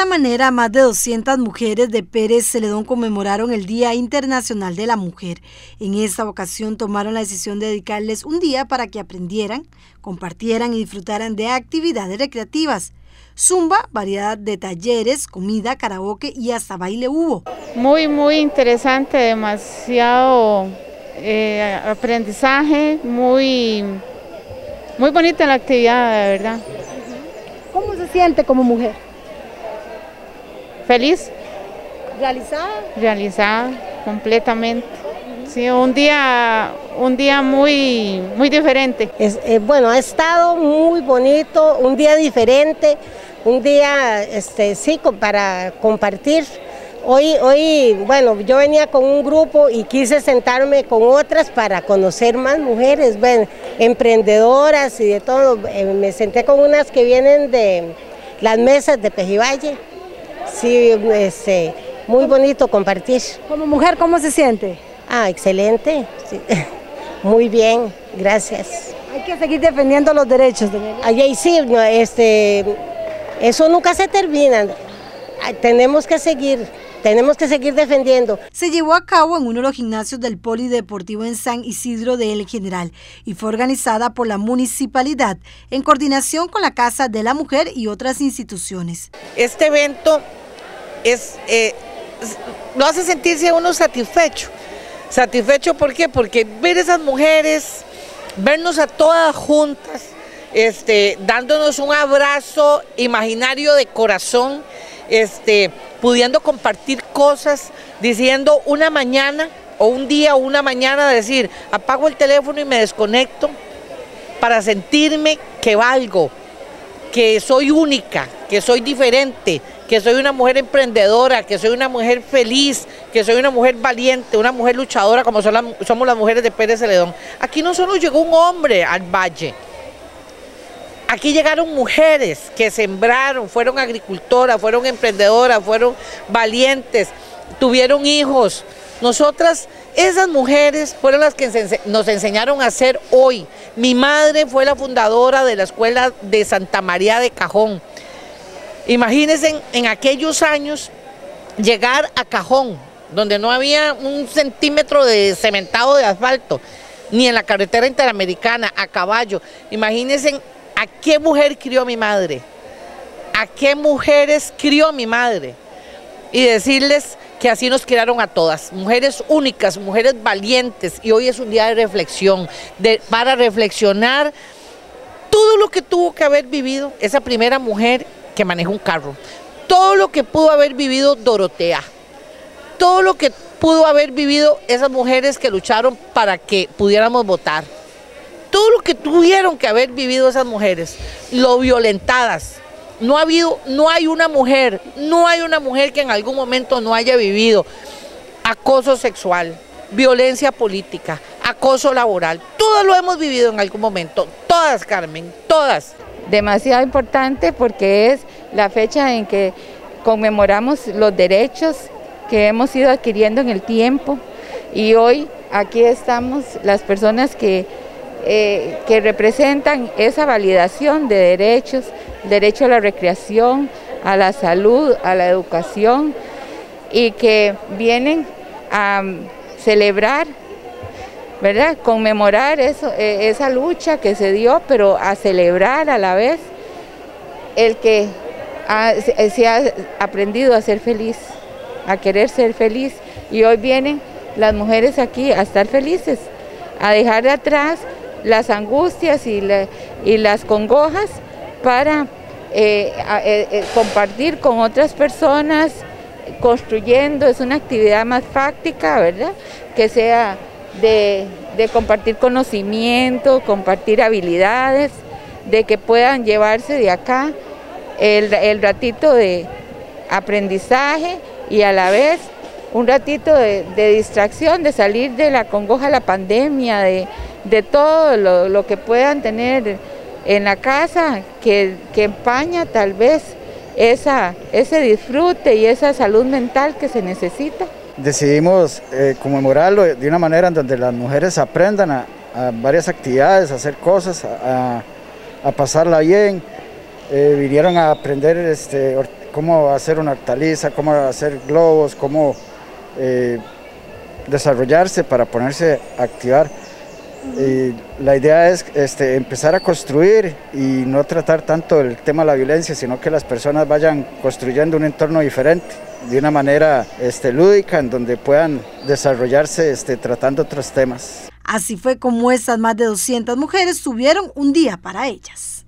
De esta manera, más de 200 mujeres de Pérez Celedón conmemoraron el Día Internacional de la Mujer. En esta ocasión tomaron la decisión de dedicarles un día para que aprendieran, compartieran y disfrutaran de actividades recreativas. Zumba, variedad de talleres, comida, karaoke y hasta baile hubo. Muy, muy interesante, demasiado eh, aprendizaje, muy, muy bonita la actividad, de verdad. ¿Cómo se siente como mujer? Feliz. ¿Realizada? Realizada, completamente. Sí, un día, un día muy, muy diferente. Eh, bueno, ha estado muy bonito, un día diferente, un día, este, sí, para compartir. Hoy, hoy, bueno, yo venía con un grupo y quise sentarme con otras para conocer más mujeres, bueno, emprendedoras y de todo. Eh, me senté con unas que vienen de las mesas de Pejivalle. Sí, este, muy bonito compartir. Como mujer, ¿cómo se siente? Ah, excelente. Muy bien, gracias. Hay que seguir defendiendo los derechos. Ahí sí, este, eso nunca se termina. Tenemos que seguir tenemos que seguir defendiendo. Se llevó a cabo en uno de los gimnasios del Polideportivo en San Isidro de El General y fue organizada por la municipalidad en coordinación con la Casa de la Mujer y otras instituciones. Este evento es, eh, lo hace sentirse uno satisfecho. Satisfecho ¿por qué? Porque ver esas mujeres, vernos a todas juntas, este, dándonos un abrazo imaginario de corazón, este, pudiendo compartir cosas, diciendo una mañana o un día o una mañana decir, apago el teléfono y me desconecto para sentirme que valgo, que soy única, que soy diferente, que soy una mujer emprendedora, que soy una mujer feliz, que soy una mujer valiente, una mujer luchadora como somos las mujeres de Pérez Celedón. Aquí no solo llegó un hombre al valle, Aquí llegaron mujeres que sembraron, fueron agricultoras, fueron emprendedoras, fueron valientes, tuvieron hijos. Nosotras, esas mujeres fueron las que nos enseñaron a hacer hoy. Mi madre fue la fundadora de la escuela de Santa María de Cajón. Imagínense en, aquellos años llegar a Cajón, donde no había un centímetro de cementado de asfalto, ni en la carretera interamericana, a caballo. Imagínense ¿A qué mujer crió mi madre? ¿A qué mujeres crió mi madre? Y decirles que así nos criaron a todas, mujeres únicas, mujeres valientes, y hoy es un día de reflexión, para reflexionar todo lo que tuvo que haber vivido esa primera mujer que maneja un carro, todo lo que pudo haber vivido Dorotea, todo lo que pudo haber vivido esas mujeres que lucharon para que pudiéramos votar todo lo que tuvieron que haber vivido esas mujeres, lo violentadas. No ha habido, no hay una mujer, no hay una mujer que en algún momento no haya vivido acoso sexual, violencia política, acoso laboral. Todas lo hemos vivido en algún momento, todas, Carmen, todas. Demasiado importante porque es la fecha en que conmemoramos los derechos que hemos ido adquiriendo en el tiempo. Y hoy aquí estamos las personas que eh, que representan esa validación de derechos, derecho a la recreación, a la salud, a la educación y que vienen a celebrar, ¿verdad? Conmemorar eso, e, esa lucha que se dio, pero a celebrar a la vez el que se ha aprendido a ser feliz, a querer ser feliz y hoy vienen las mujeres aquí a estar felices, a dejar de atrás las angustias y, las congojas para eh, eh, eh, compartir con otras personas, construyendo, es una actividad más fáctica, ¿verdad? Que sea de, compartir conocimiento, compartir habilidades, de que puedan llevarse de acá el, ratito de aprendizaje y a la vez un ratito de, distracción, de salir de la congoja de la pandemia, de, de todo lo, que puedan tener en la casa que, empaña tal vez esa, ese disfrute y esa salud mental que se necesita. Decidimos eh, conmemorarlo de una manera en donde las mujeres aprendan a, varias actividades, a hacer cosas, a, pasarla bien. Eh, vinieron a aprender este, cómo hacer una hortaliza, cómo hacer globos, cómo eh, desarrollarse para ponerse a activar. Y la idea es este, empezar a construir y no tratar tanto el tema de la violencia, sino que las personas vayan construyendo un entorno diferente, de una manera este, lúdica, en donde puedan desarrollarse este, tratando otros temas. Así fue como estas más de 200 mujeres tuvieron un día para ellas.